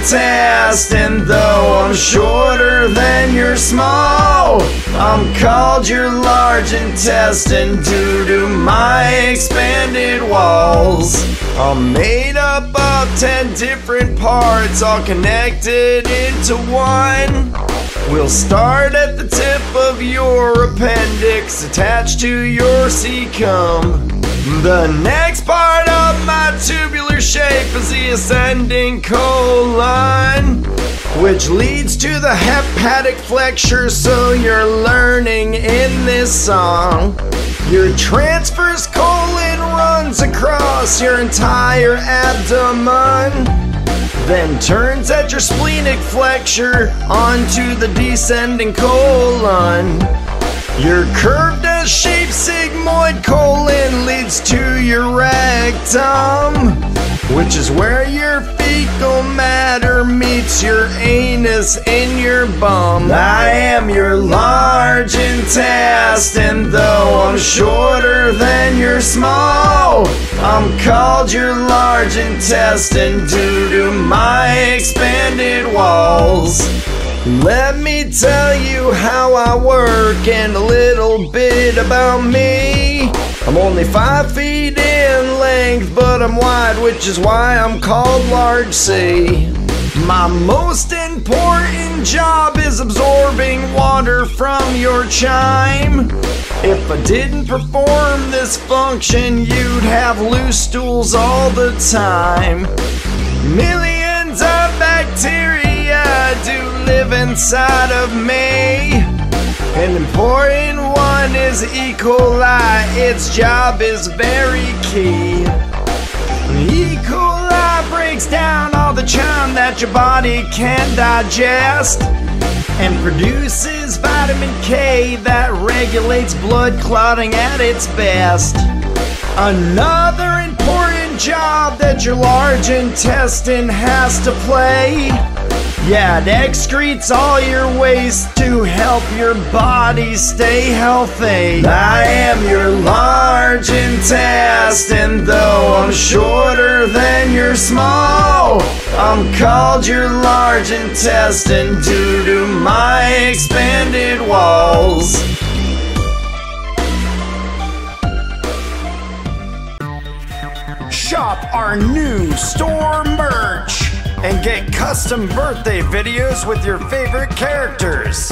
intestine. Though I'm shorter than you're small, I'm called your large intestine due to my expanded walls. I'm made up of ten different parts, all connected into one. We'll start at the tip of your appendix, attached to your cecum. The next part shape is the ascending colon, which leads to the hepatic flexure. So you're learning in this song. Your transverse colon runs across your entire abdomen then turns at your splenic flexure onto the descending colon. Your curved S-shaped sigmoid colon leads to your rectum, which is where your fecal matter meets your anus in your bum. I am your large intestine, though I'm shorter than your small. I'm called your large intestine due to my expanded walls. Let me tell you how I work and a little bit about me. I'm only five feet in but I'm wide, which is why I'm called Large C. My most important job is absorbing water from your chyme. If I didn't perform this function, you'd have loose stools all the time. Millions of bacteria do live inside of me. An important is E. coli, its job is very key. E. coli breaks down all the chyme that your body can digest and produces vitamin K that regulates blood clotting at its best. Another important job that your large intestine has to play. Yeah, it excretes all your waste to help your body stay healthy. I am your large intestine, though I'm shorter than your small. I'm called your large intestine due to my expanded walls. Shop our new store merch and get custom birthday videos with your favorite characters.